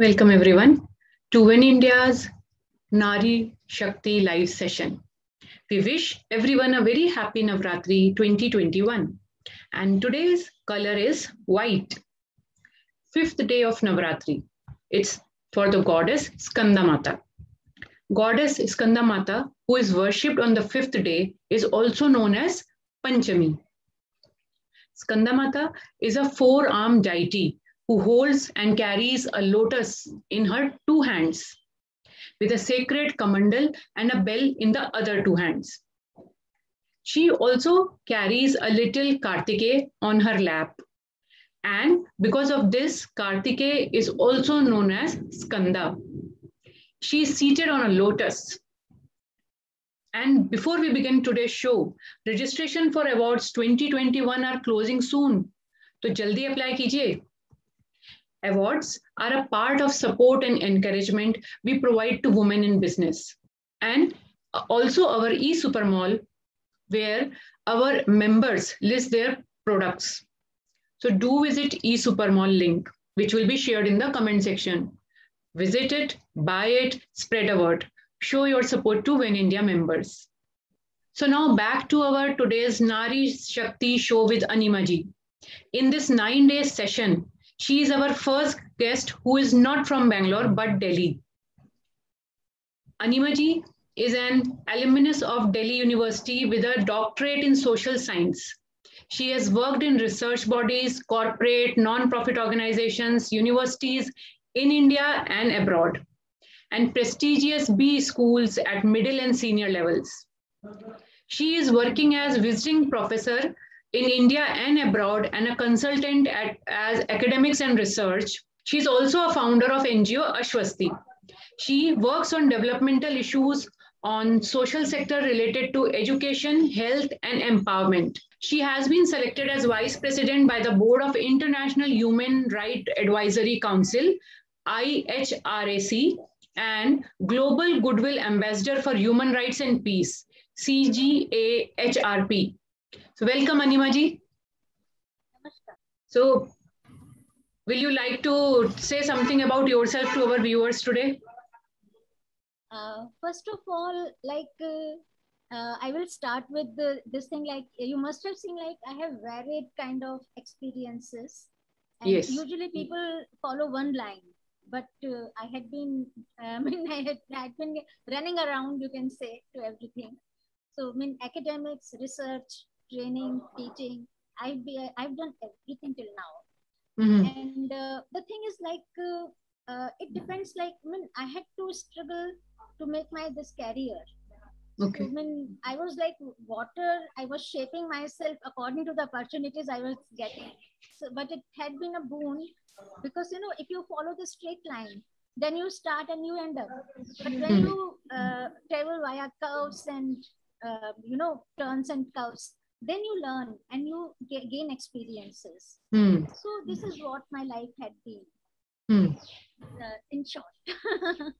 Welcome everyone to Win India's Nari Shakti live session. We wish everyone a very happy Navratri 2021. And today's color is white. Fifth day of Navratri. It's for the goddess Skandamata. Goddess Skandamata, who is worshipped on the fifth day, is also known as Panchami. Skandamata is a four-armed deity who holds and carries a lotus in her two hands with a sacred kamandal and a bell in the other two hands. She also carries a little Kartike on her lap. And because of this, Kartike is also known as Skanda. She is seated on a lotus. And before we begin today's show, registration for awards 2021 are closing soon. So jaldi apply kijiye. Awards are a part of support and encouragement we provide to women in business. And also our e-super mall, where our members list their products. So do visit e-super mall link, which will be shared in the comment section. Visit it, buy it, spread a word. Show your support to WEN India members. So now back to our today's Nari Shakti show with Animaji. In this nine day session, she is our first guest who is not from Bangalore but Delhi. Animaji is an alumnus of Delhi University with a doctorate in social science. She has worked in research bodies, corporate, non-profit organizations, universities in India and abroad, and prestigious B schools at middle and senior levels. She is working as visiting professor in India and abroad and a consultant at, as academics and research. She's also a founder of NGO Ashwasti. She works on developmental issues on social sector related to education, health, and empowerment. She has been selected as vice president by the board of International Human Rights Advisory Council, IHRAC, and Global Goodwill Ambassador for Human Rights and Peace, GGAHRP. So welcome Animaji. So will you like to say something about yourself to our viewers today? Uh, first of all, like uh, uh, I will start with the, this thing. Like you must have seen, like I have varied kind of experiences. And yes. Usually people follow one line, but uh, I had been, I mean, I had, I had been running around, you can say, to everything. So, I mean, academics, research, training, teaching. I've be, I've done everything till now. Mm-hmm. And uh, the thing is, like, uh, uh, it depends. Like, I mean, I had to struggle to make my this career. Okay. I mean, I was like water. I was shaping myself according to the opportunities I was getting. So, but it had been a boon because you know, if you follow the straight line, then you start and you end up. But when mm-hmm. you uh, travel via curves and uh, you know turns and curves, then you learn and you gain experiences. Mm. So this is what my life had been, mm. uh, in short.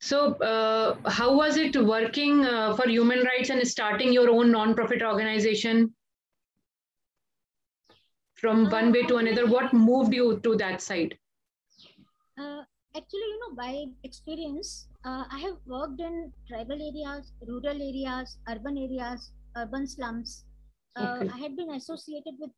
so, uh, how was it working uh, for human rights and starting your own non-profit organization? From one way to another, what moved you to that side? Uh, actually, you know, by experience, uh, I have worked in tribal areas, rural areas, urban areas, urban slums. Uh, okay. I had been associated with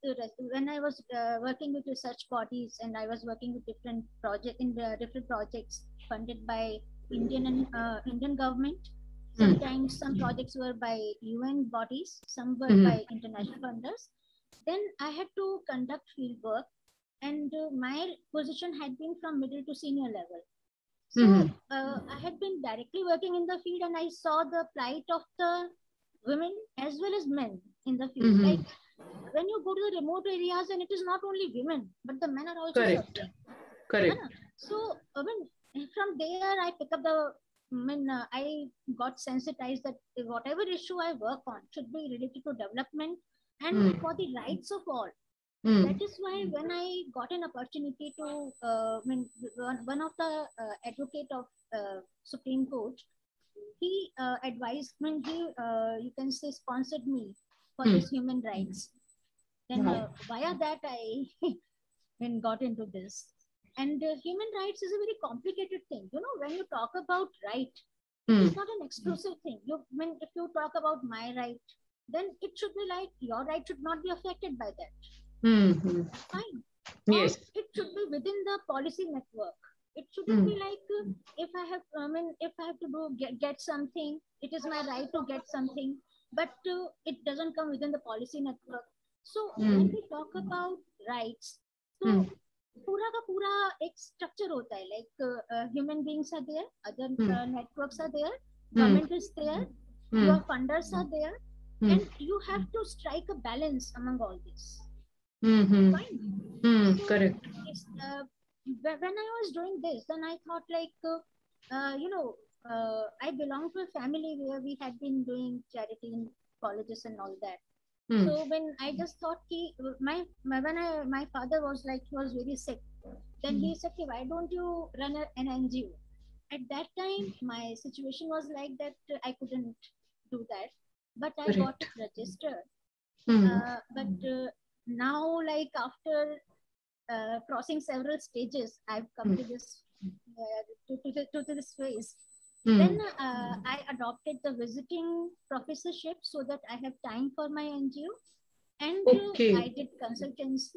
when I was uh, working with research bodies, and I was working with different project in the different projects funded by Indian and uh, Indian government. Hmm. Sometimes mm. some projects were by UN bodies, some were mm. by international funders. Then I had to conduct field work and uh, my position had been from middle to senior level. So mm-hmm. uh, I had been directly working in the field, and I saw the plight of the women as well as men in the field. Mm-hmm. Like when you go to the remote areas, and it is not only women, but the men are also correct. Suffering. Correct. Yeah. So I mean, from there, I pick up the. I mean, uh, I got sensitized that whatever issue I work on should be related to development and mm. for the rights of all. Mm. That is why when I got an opportunity to, uh, I mean, one, one of the uh, advocate of uh, Supreme Court, he uh, advised me, he, uh, you can say, sponsored me for mm. this human rights. Then uh, via that, I then got into this. and uh, human rights is a very complicated thing. You know, when you talk about right, mm. it's not an exclusive thing. You when if you talk about my right, then it should be like your right should not be affected by that. Mm-hmm. Fine. Yes. Or it should be within the policy network. It shouldn't mm. be like uh, if I have, I mean, if I have to do get, get something, it is my right to get something, but uh, it doesn't come within the policy network. So mm. when we talk about rights, so mm. पूरा का पूरा एक structure होता है like human beings are there other networks are there government is there your funders are there mm. and you have to strike a balance among all mm-hmm. Mm, so correct uh, when i was doing this then i thought like uh, uh, you know uh, i belong to a family where we had been doing charity in colleges and all that Hmm. So when I just thought he, my, my when I my father was like he was very sick, then hmm. he said, hey, why don't you run a, an NGO? At that time, my situation was like that I couldn't do that, but I got it registered. Hmm. Uh, but uh, now, like after uh, crossing several stages, I've come to hmm. this uh, to, to, to, this phase Mm. Then uh, I adopted the visiting professorship so that I have time for my NGO. And uh, okay. I did consultancy.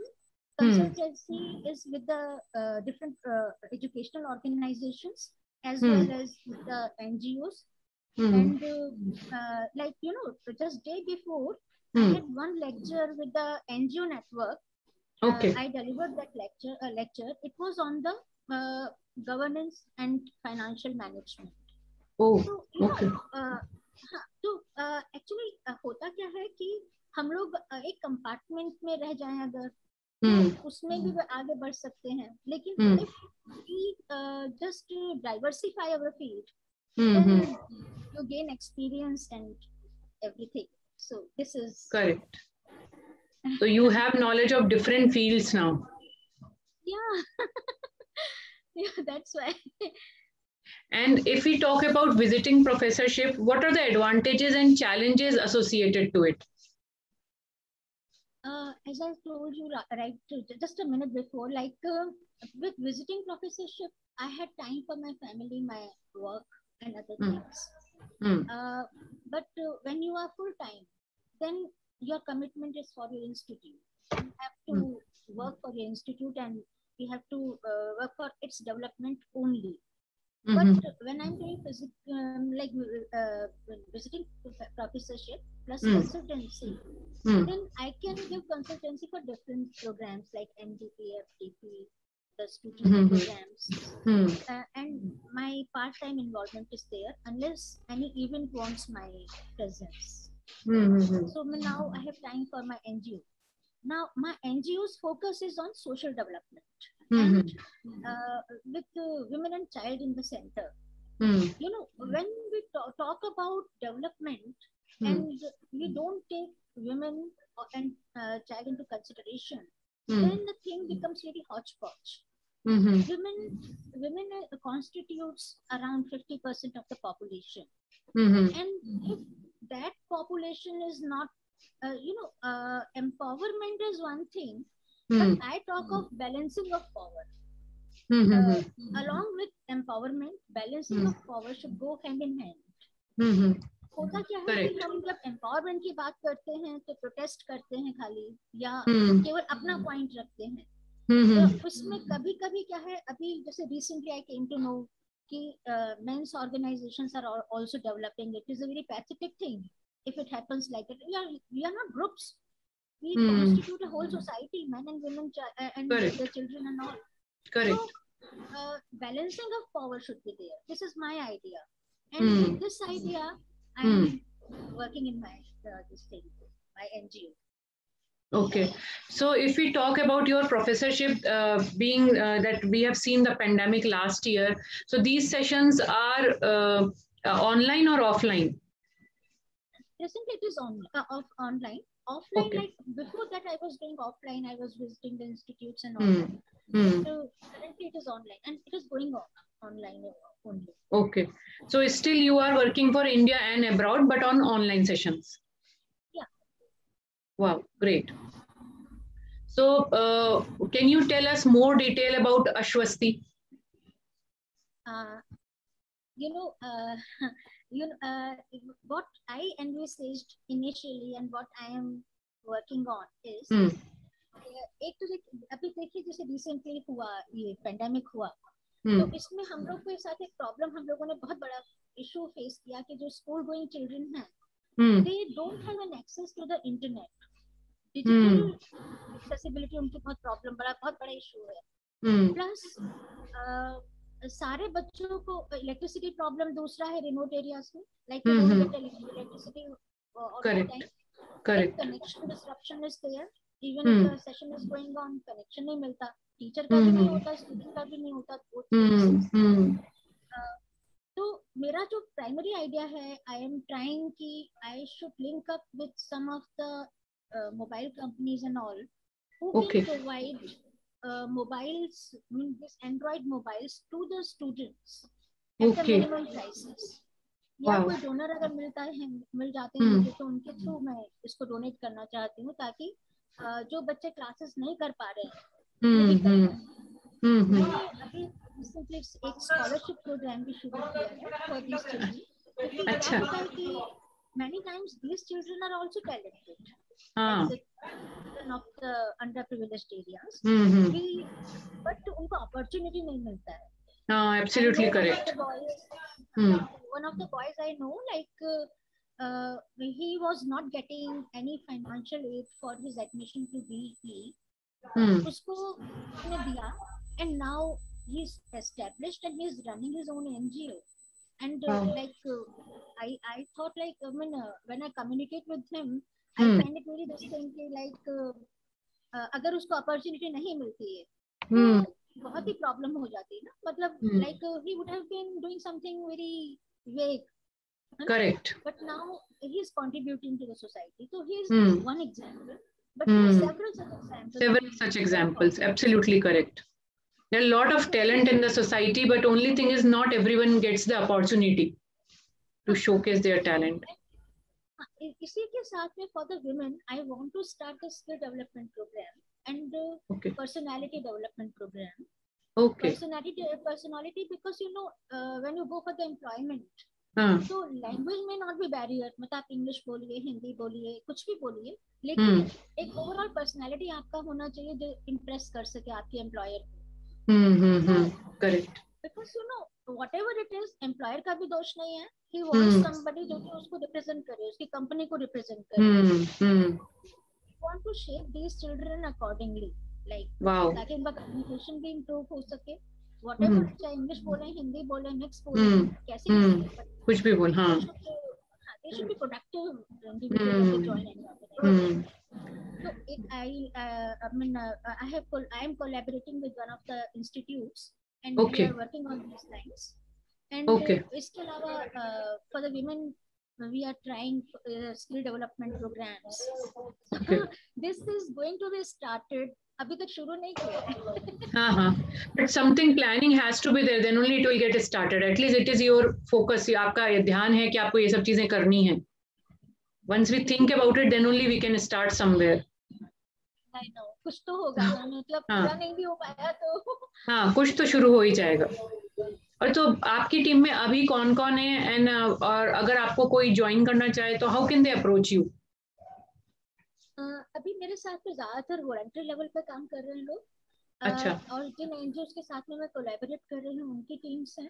Hmm. Consultancy mm. is with the uh, different uh, educational organizations as mm. well as the NGOs. Mm. And uh, uh, like, you know, just day before, I hmm. had one lecture with the NGO network. Okay. Uh, I delivered that lecture. Uh, lecture. It was on the uh, governance and financial management. Okay तो actually uh, uh, होता क्या है कि हम लोग एक compartment में रह जाएँ अगर तो उसमें भी आगे बढ़ सकते हैं लेकिन just diversify our field you gain experience and everything so this is correct so you have knowledge of different fields now yeah yeah that's why And if we talk about visiting professorship, what are the advantages and challenges associated to it? Uh, as I told you right just a minute before, like uh, with visiting professorship, I had time for my family, my work, and other mm. things. Mm. Uh, but uh, when you are full time, then your commitment is for your institute. You have to mm. work for your institute, and you have to uh, work for its development only. Mm-hmm. But when I'm doing physic, um, like uh, visiting professorship plus mm. consultancy, mm. then I can give consultancy for different programs like MDP, FDP, the student mm-hmm. programs, mm. uh, and my part-time involvement is there unless any event wants my presence. Mm-hmm. So now I have time for my NGO. Now my NGO's focus is on social development mm-hmm. and uh, with uh, women and child in the center. Mm. You know, when we talk, talk about development mm. and we don't take women and uh, child into consideration, mm. then the thing becomes very hodgepodge. Mm-hmm. Women, women uh, constitutes around 50% of the population. Mm-hmm. And if that population is not, uh, you know, uh, empowerment is one thing, Mm. But I talk of balancing of power. Mm-hmm. Uh, hmm. along with empowerment, balancing mm. of power should go hand in hand. Mm-hmm. होता क्या है कि हम जब empowerment की बात करते हैं तो प्रोटेस्ट करते हैं खाली या mm. केवल अपना पॉइंट रखते हैं mm-hmm. तो उसमें कभी कभी क्या है अभी जैसे recently I came to know Uh, men's organizations are also developing. It is a very pathetic thing if it happens like that. We are, we are not groups. We mm. constitute a whole society, men and women, uh, and Correct. children and all. Correct. So, uh, balancing of power should be there. This is my idea. And hmm. this idea, I am hmm. working in my uh, my NGO. Okay, so if we talk about your professorship uh, being uh, that we have seen the pandemic last year, so these sessions are uh, uh online or offline? Presently, it is on, uh, off, online offline okay. like before that i was doing offline i was visiting the institutes and all mm. Mm. so currently it is online and it is going on online only okay so still you are working for india and abroad but on online sessions wow great So, uh, can you tell us more detail about Ashwasti? Uh, you know, uh, you know, uh, what I envisaged initially and what I am working on is hmm. एक तो अभी देखिए जैसे recently हुआ ये pandemic हुआ hmm. तो इसमें हम लोग के साथ एक प्रॉब्लम हम लोगों ने बहुत बड़ा इशू फेस किया कि जो स्कूल गोइंग चिल्ड्रन हैं they don't have an access to the internet digital accessibility उनकी बहुत प्रॉब्लम बड़ा बहुत बड़ा इशू है। Plus hmm. सारे बच्चों को इलेक्ट्रिसिटी प्रॉब्लम दूसरा है रिमोट एरियाज़ में। Like electricity correct connection disruption is there even session is going on connection नहीं मिलता। टीचर का भी नहीं होता स्टूडेंट का भी नहीं होता मेरा जो प्राइमरी आइडिया है आई एम ट्राइंग कि I should link up with some of the mobile companies and all who okay. can provide uh, mobiles, I mean this Android mobiles to the students at okay. the minimum prices. या कोई donor अगर मिलता है मिल जाते हैं मुझे तो उनके थ्रू मैं इसको डोनेट करना चाहती हूँ ताकि जो बच्चे क्लासेस नहीं कर पा रहे हैं अभी रिसेंटली एक स्कॉलरशिप प्रोग्राम भी शुरू किया है फॉर दिस चिल्ड्रन अच्छा many times these children are also talented ah. of the underprivileged areas mm-hmm. we, but उनको opportunity नहीं मिलता है हाँ absolutely correct hmm. one of the boys I know like uh, uh, he was not getting any financial aid for his admission to BE hmm. उसको दिया and now he's established and he's running his own NGO. And uh, oh. like uh, I, I thought like I mean uh, when I communicate with him, hmm. I find it very distinct like uh, uh, अगर उसको opportunity नहीं मिलती है hmm. तो बहुत ही problem हो जाती है ना मतलब like he would have been doing something very वेग correct but now he is contributing to the society so he is hmm. one example but hmm. several such examples several such examples absolutely correct there are a lot of talent in the society but only thing is not everyone gets the opportunity to showcase their talent इसी के साथ में for the women I want to start a skill development programme and personality development programme okay personality personality because you know uh, when you go for the employment तो language में not be barrier मतलब आप English बोलिए हिंदी बोलिए कुछ भी बोलिए लेकिन एक ओवरऑल पर्सनालिटी आपका होना चाहिए जो इम्प्रेस कर सके आपके एम्प्लॉयर को Correct because you know whatever it is employer का भी दोष नहीं है। हम्म। जो कि उसको रिप्रेजेंट करे उसकी कंपनी को रिप्रेजेंट करे। Want to shape these children accordingly like ताकि इनका कम्युनिकेशन भी हो सके। एवर हम्म। चाहे इंग्लिश बोले हिंदी बोले मिक्स बोले कैसे हम्म। कुछ भी बोल हाँ। They should be productive individual join So it, I, uh, I mean, uh, I have, I am collaborating with one of the institutes, and okay. we are working on these lines. And okay. uh, इसके अलावा uh, for the women, we are trying uh, skill development programs. Okay. this is going to be started. अभी तक शुरू नहीं किया हाँ हाँ but something planning has to be there then only it will get started at least it is your focus आपका ध्यान है कि आपको ये सब चीज़ें करनी है once we think about it then only we can start somewhere. I know. कुछ तो होगा मतलब हाँ. पूरा नहीं भी हो पाया तो। हाँ कुछ तो शुरू हो ही जाएगा। और तो आपकी टीम में अभी कौन कौन है एंड और अगर आपको कोई ज्वाइन करना चाहे तो how can they approach you अभी मेरे साथ तो ज़्यादातर वॉलंटियर लेवल पे काम कर रहे हैं लोग। अच्छा। और जिन एनजीओ के साथ में मैं कोलैबोरेट कर रही हूँ उनकी टीम्स हैं।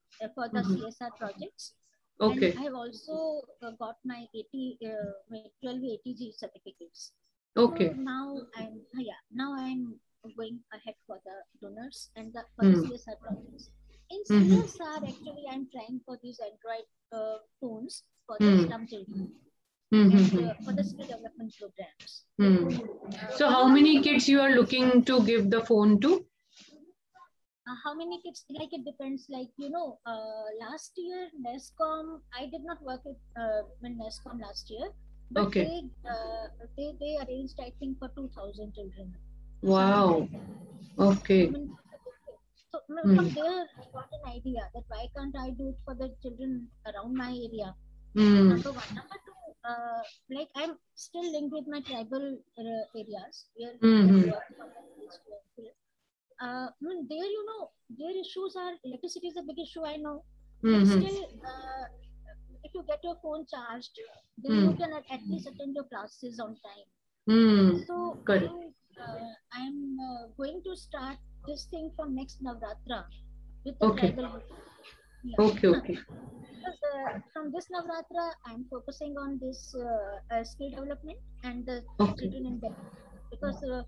for the mm-hmm. CSR projects. Okay. And I have also uh, got my 80, uh, my 12 ATG certificates. Okay. So now I'm yeah now I'm going ahead for the donors and the for mm. the CSR projects. In mm-hmm. CSR, actually, I'm trying for these Android uh, phones for the mm. slum children. Mm-hmm. And, uh, for the skill development programs. Mm. So how many kids you are looking to give the phone to? Uh, how many kids? Like it depends. Like you know, uh, last year NASSCOM, I did not work with uh, NASSCOM last year, but Okay. they, uh, they they arranged I think for two thousand children. Wow. Okay. I mean, so Hmm. from there I got an idea that why can't I do it for the children around my area? Hmm. Number one. Number two, uh, like I'm still linked with my tribal uh, areas where Mhm. I uh, I mean, there you know their issues are electricity is a big issue. I know. Mhm. Still, uh, if you get your phone charged, then you Hmm. can at, at least attend your classes on time. Hmm. So Correct. I'm, uh, I'm uh, going to start this thing from next Navratra with the Okay. Yeah. Okay. Okay. Because, uh, from this Navratra, I'm focusing on this uh, uh, skill development and the Okay. children in debt. Because uh,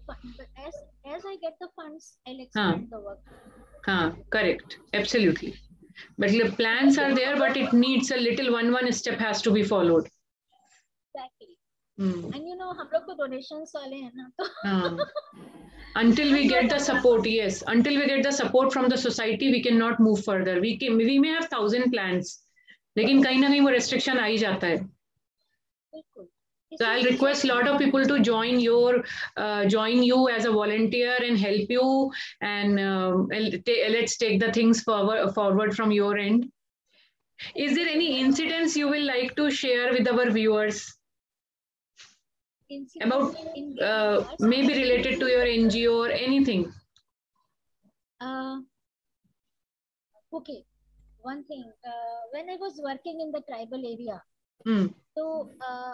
as as I get the funds, I'll expand the work. Huh. Correct. Absolutely. But the plans are there, but it needs a little one one step has to be followed. Exactly. Hmm. And you know, हम लोग तो donations वाले हैं ना तो हाँ. Until we get the support, yes. Until we get the support from the society, we cannot move further. We can, we may have thousand plans, लेकिन कहीं ना कहीं वो restriction आ ही जाता है. बिल्कुल. So I'll request a lot of people to join your uh, join you as a volunteer and help you, and um, let's take the things forward forward from your end. Is there any incidents you will like to share with our viewers? About uh, maybe related to your NGO or anything. Uh, okay, one thing. Uh, when I was working in the tribal area, mm. so uh,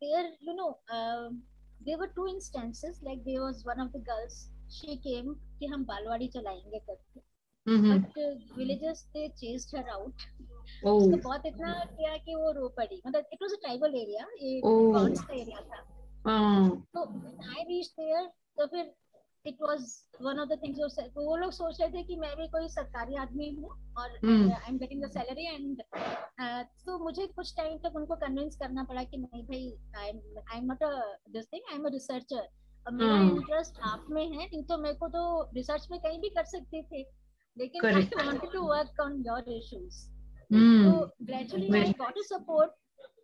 there, you know, um there were two instances. Like there was one of the girls. She came कि हम बालवाड़ी चलाएंगे करके. Mhm. But uh, villagers they chased her out. Oh. उसको बहुत इतना किया कि वो रो पड़ी. मतलब it was a tribal area. ये Oh. Gauls का area था. Oh. So when I reached there, तो फिर it was one of the things वो तो वो लोग सोच रहे थे कि मैं भी कोई सरकारी आदमी हूँ और. I am getting the salary and तो मुझे कुछ टाइम तक उनको कन्विंस करना पड़ा कि नहीं भाई I am not a this thing I am a researcher मेरा. इंटरेस्ट आप में है नहीं तो मेरे को तो रिसर्च में कहीं भी कर सकते थे लेकिन I wanted to work on your issues Hmm. तो gradually I got a support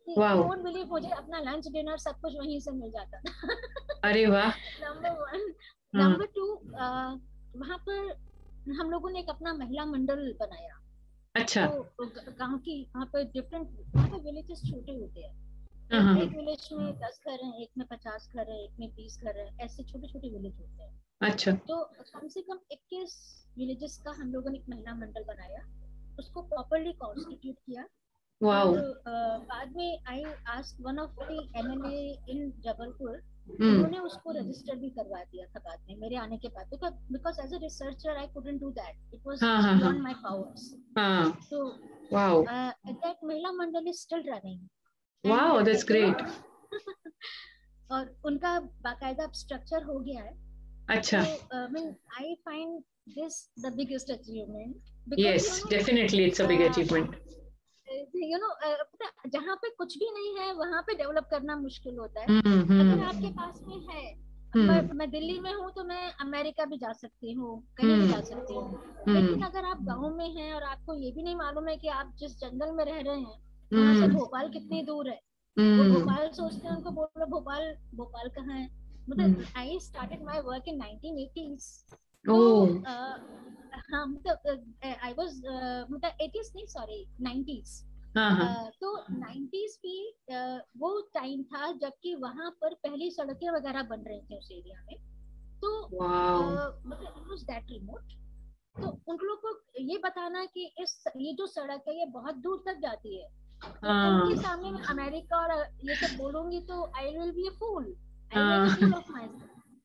don't believe मुझे अपना लंच डिनर सब कुछ वहीं से मिल जाता था अरे वाह नंबर वन. नंबर टू वहाँ पर हम लोगों ने एक अपना महिला मंडल बनाया। अच्छा। तो गाँव की वहाँ पर डिफरेंट वहाँ पर विलेजेस छोटे होते हैं। हाँ, हाँ, एक विलेज में दस घर हैं एक में पचास घर है एक में बीस घर है ऐसे छोटे छोटे विलेज होते हैं। अच्छा। तो कम से कम इक्कीस विलेजेस का हम लोगों ने एक महिला मंडल बनाया। उसको प्रॉपरली कॉन्स्टिट्यूट किया। वाओ और, बाद में I ask one of the MLA in Jabalpur hmm उन्होंने उसको रजिस्टर भी करवा दिया था बाद में मेरे आने के बाद। Because as a researcher I couldn't do that it was. Beyond my powers so wow at that Mahila Mandal is still running Wow, that's great. और उनका बाकायदा स्ट्रक्चर हो गया है। अच्छा। Mean I find this the biggest achievement definitely it's a big uh, achievement. You know जहाँ पे कुछ भी नहीं है वहाँ पे डेवलप करना मुश्किल होता है। हम्म अगर हम्म आपके पास में है हम्म। मैं, दिल्ली में हूँ तो मैं अमेरिका भी जा सकती हूँ कहीं भी जा। सकती हूँ। लेकिन अगर आप गाँव में हैं और आपको ये भी नहीं मालूम है कि आप जिस जंगल में रह रहे हैं वहाँ से भोपाल कितनी दूर है? वो भोपाल सोचते हैं उनको बोलो भोपाल भोपाल कहाँ है? मतलब I started my work in 1980s oh uh, हाँ मतलब आई वाज मतलब 80s नहीं सॉरी 90s हाँ हाँ। तो 90s भी वो टाइम था जबकि वहाँ पर पहली सड़कें वगैरह बन रही थी उस एरिया में। तो मतलब दैट रिमोट तो उन लोगों को ये बताना कि इस ये जो सड़क है ये बहुत दूर तक जाती है। तो हाँ। उनके सामने अमेरिका और ये सब बोलूँगी तो I will be a fool. I will of my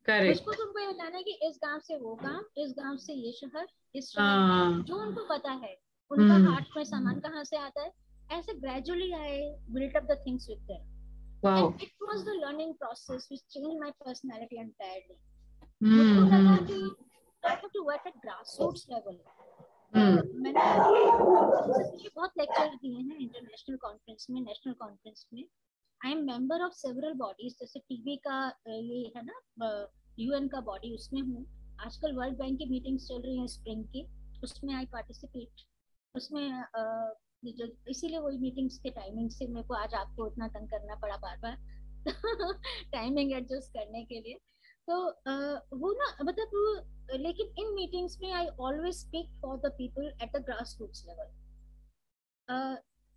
correct. मुझको तुमको ये बताना है कि इस गाँव से वो गाँव इस गाँव से ये शहर इस शहर हाँ। जो उनको पता है उनका हम्म। हाथ में सामान कहाँ से आता है ऐसे gradually I built up the things with them wow. And it was the learning process which changed my personality entirely. मुझको हम्म लगा हम्म। कि I have to work at grassroots level. हम्म। मैंने बहुत लेक्चर दिए हैं इंटरनेशनल कॉन्फ्रेंस में नेशनल कॉन्फ्रेंस में। I am member of several bodies, जैसे टीबी का ये है ना यूएन का बॉडी, उसमें हूँ। आजकल वर्ल्ड बैंक की मीटिंग्स चल रही हैं स्प्रिंग की, उसमें आई पार्टिसिपेट। उसमें इसीलिए वही मीटिंग्स के टाइमिंग से मेरे को आज आपको उतना तंग करना पड़ा बार बार टाइमिंग एडजस्ट करने के लिए। तो वो ना मतलब लेकिन इन मीटिंग्स में I always speak for the people at the grass roots level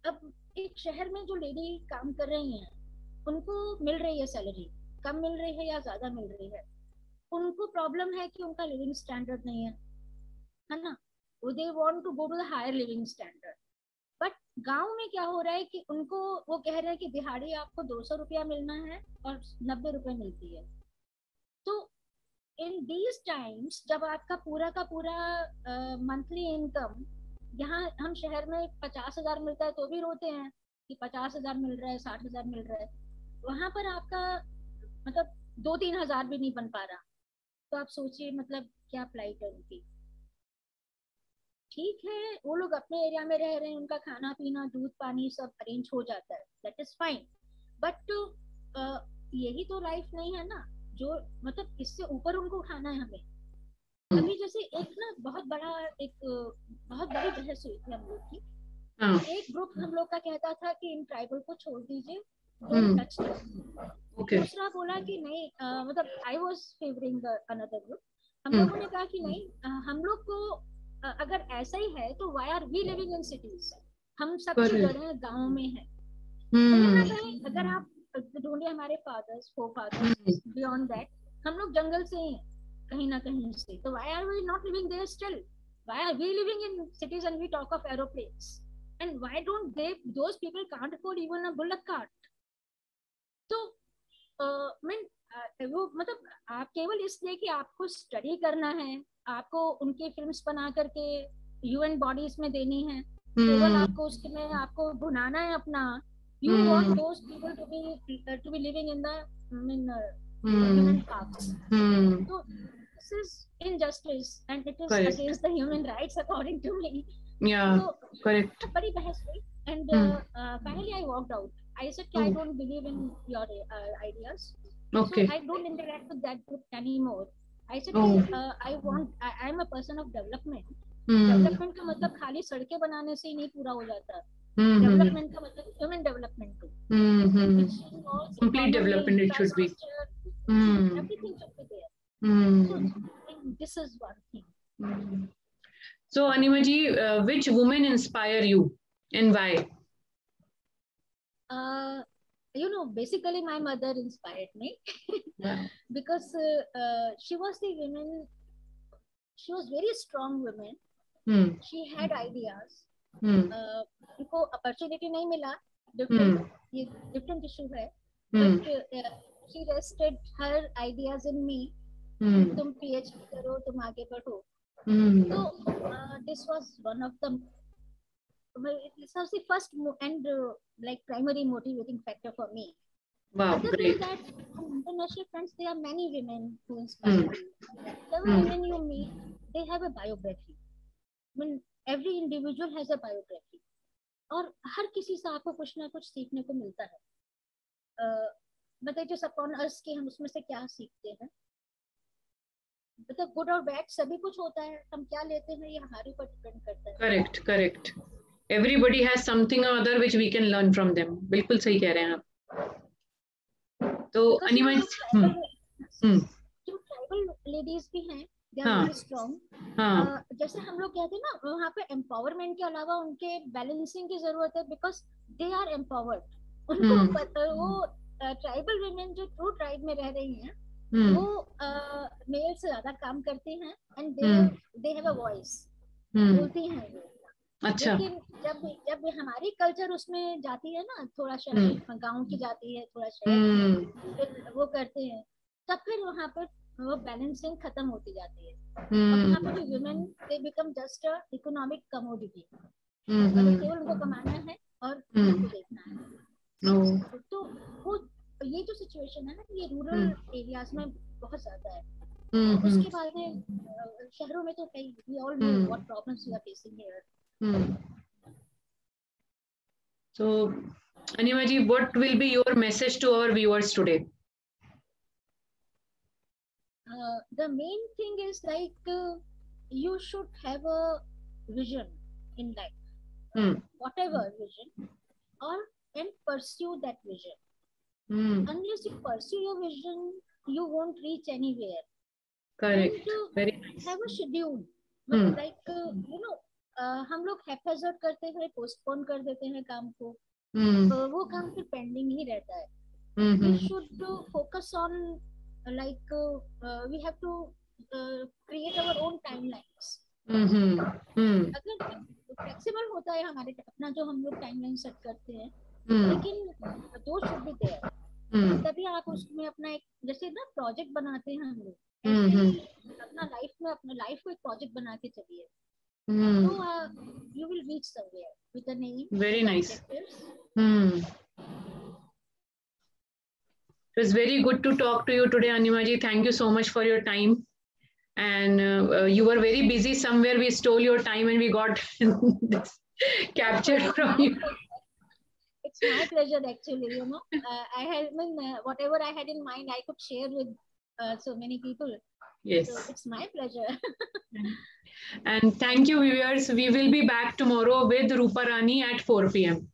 अब एक शहर में जो लेडी काम कर रही हैं उनको मिल रही है सैलरी कम मिल रही है या ज़्यादा मिल रही है? उनको प्रॉब्लम है कि उनका लिविंग स्टैंडर्ड नहीं है है ना? They want to go to the higher living standard but गाँव में क्या हो रहा है कि उनको वो कह रहे हैं कि दिहाड़ी आपको दो सौ रुपया मिलना है और नब्बे रुपये मिलती है। तो इन दीज टाइम्स जब आपका पूरा का पूरा मंथली uh, इनकम यहाँ हम शहर में पचास हज़ार मिलता है तो भी रोते हैं कि पचास हज़ार मिल रहा है, साठ हज़ार मिल रहा है। वहाँ पर आपका मतलब दो तीन हज़ार भी नहीं बन पा रहा। तो आप सोचिए मतलब क्या फ़्लाइट है उनकी ठीक है, वो लोग अपने एरिया में रह रहे हैं, उनका खाना पीना, दूध पानी सब अरेंज हो जाता है। दैट इज़ फाइन बट यही तो लाइफ नहीं है ना। जो मतलब इससे ऊपर उनको खाना है हमें। अभी जैसे एक ना बहुत बड़ा एक बहुत बड़ी बहस हुई थी हम लोग की। हाँ। एक ग्रुप हम लोग का कहता था कि इन ट्राइबल को छोड़ दीजिए हम्म। दूसरा बोला कि नहीं आ, मतलब I was favouring another group हम लोगों ने कहा कि नहीं आ, हम लोग को आ, अगर ऐसा ही है तो why are we living in cities हम सब जगह गाँव में है। हम्म। अगर आप ढूंढिए हमारे फादर्स फो फादर्स बियॉन्ड दैट हम लोग जंगल से ही हैं। कहीं ना कहीं से तो why are we not living there still why are we living in cities and we talk of aeroplanes and why don't they those people can't afford even a bullock cart तो मीन वो मतलब आप केवल इसलिए कि आपको study करना है आपको उनके फ़िल्म बना करके यूएन बॉडीज में देनी है केवल हम्म। आपको उसके आपको बुनाना है अपना you want those people to be to be living in the तो पार्क्स तो is injustice and it is correct. against the human rights according to me. Yeah, so, correct. Very and hmm. uh, uh, finally I walked out. I said I hmm. don't believe in your uh, ideas. Okay. So I don't interact with that group anymore. I said oh. uh, I want I am a person of development. Development का मतलब खाली सड़कें बनाने से ही नहीं पूरा हो जाता डेवलपमेंट का मतलब ह्यूमन डेवलपमेंट को complete development it should be everything should be there Mm. this is one thing. Mm. So, Animaji, uh, which women inspire you and why? Uh, you know, basically, my mother inspired me yeah. because uh, uh, she was the woman, she was very strong woman. Mm. She had ideas. Mm. Uh, उनको opportunity नहीं मिला different ये different issue है but she rested her ideas in me hmm. Hmm. तुम P H D करो तुम आगे बढ़ो। hmm. तो this was one of the first and like primary motivating factor for me individual और हर किसी से आपको कुछ ना कुछ सीखने को मिलता है। मतलब जो सपन अर्स के हम उसमें से क्या सीखते हैं। मतलब गुड और बैड सभी कुछ होता है। हम क्या लेते हैं ये हमारे ऊपर डिपेंड करता है। Correct correct everybody has something और other which we can learn from them बिल्कुल सही कह रहे हैं आप। तो अनिमा हम्म हम्म। जो ट्राइबल लेडीज़ भी हैं वेरी हाँ जैसे हम लोग कहते हैं ना वहाँ पे एम्पावरमेंट के अलावा उनके बैलेंसिंग की ज़रूरत है बिकॉज़ दे आर एम्पावर्ड उनको हम्म। वो ट्राइबल वुमेन जो ट्रू ट्राइब में रह रही हैं. वो मेल से ज़्यादा काम करती हैं and they they have a voice बोलती हैं अच्छा। लेकिन जब जब हमारी कल्चर उसमें जाती है ना थोड़ा शहर hmm. गाँव की जाती है थोड़ा शहर hmm. फिर वो करते हैं तब फिर वहाँ पर वो बैलेंसिंग खत्म होती जाती है। वहाँ पर women they become just a economic commodity केवल उनको कमाना है और. देखना है. तो वो तो ये जो सिचुएशन है ना ये रूरल एरियाज़ हम्म। में बहुत ज़्यादा है हम्म, हम्म। उसके बाद में शहरों में तो है we all know what problems we are facing here so Animaji, what will be your message to our viewers today? Uh, the main thing is like uh, you should have a vision in life, mm. whatever vision, or and pursue that vision. Mm. Unless you pursue your vision, you won't reach anywhere. Correct. Very nice. Have a schedule. Mm. Like uh, you know, uh, हम लोग हैफेजर्ड करते हैं postpone कर देते हैं काम को mm. तो वो काम फिर पेंडिंग ही रहता है mm-hmm. we should uh, focus on like uh, we have to uh, create our own timelines mm-hmm. mm. अगर फ्लेक्सिबल होता है हमारे अपना जो हम लोग टाइमलाइन सेट करते हैं mm. लेकिन दो शुड बी देयर तभी आप उसमें अपना एक जैसे ना प्रोजेक्ट बनाते हैं हम लोग अपना लाइफ में अपने लाइफ को एक प्रोजेक्ट बना के चलिए Mm. Uh, you will reach somewhere with a name. Very nice. Hmm. It was very good to talk to you today, Animaji. Thank you so much for your time. And uh, you were very busy somewhere. We stole your time and we got captured from you. My pleasure, actually. You know, uh, I had, I mean, uh, whatever I had in mind, I could share with uh, so many people. Yes. So it's my pleasure. and thank you, viewers. We will be back tomorrow with Rupa Rani at 4 p.m.